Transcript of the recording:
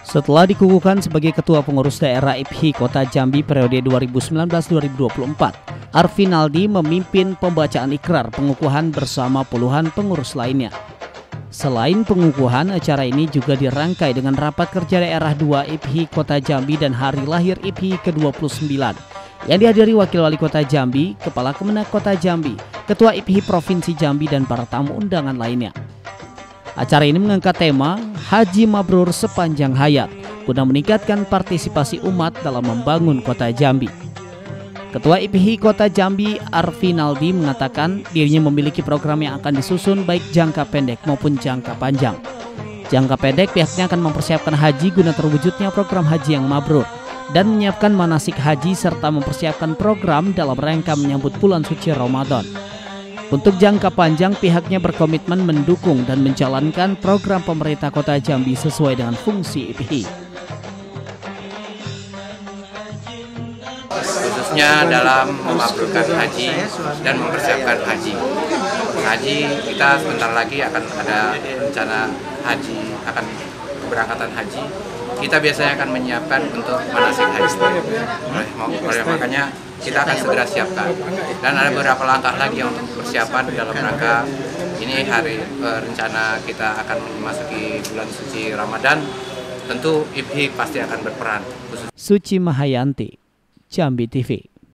Setelah dikukuhkan sebagai Ketua Pengurus Daerah IPHI Kota Jambi periode 2019-2024, Arfinaldi memimpin pembacaan ikrar pengukuhan bersama puluhan pengurus lainnya. Selain pengukuhan, acara ini juga dirangkai dengan rapat kerja daerah 2 IPHI Kota Jambi dan hari lahir IPHI ke-29 yang dihadiri Wakil Wali Kota Jambi, Kepala Kemenak Kota Jambi, Ketua IPHI Provinsi Jambi dan para tamu undangan lainnya. Acara ini mengangkat tema Haji Mabrur sepanjang hayat guna meningkatkan partisipasi umat dalam membangun kota Jambi. Ketua IPHI Kota Jambi Arfinaldi mengatakan dirinya memiliki program yang akan disusun baik jangka pendek maupun jangka panjang. Jangka pendek pihaknya akan mempersiapkan haji guna terwujudnya program haji yang mabrur dan menyiapkan manasik haji serta mempersiapkan program dalam rangka menyambut bulan suci Ramadan. Untuk jangka panjang, pihaknya berkomitmen mendukung dan menjalankan program pemerintah kota Jambi sesuai dengan fungsi IPHI. Khususnya dalam memabrurkan haji dan mempersiapkan haji. Haji kita sebentar lagi akan ada rencana haji, akan keberangkatan haji. Kita biasanya akan menyiapkan untuk manasik haji. Oleh, makanya kita akan segera siapkan. Dan ada beberapa langkah lagi untuk persiapan dalam rangka ini hari e, rencana kita akan memasuki bulan suci Ramadan. Tentu IPHI pasti akan berperan. Suci Mahayanti, Jambi TV.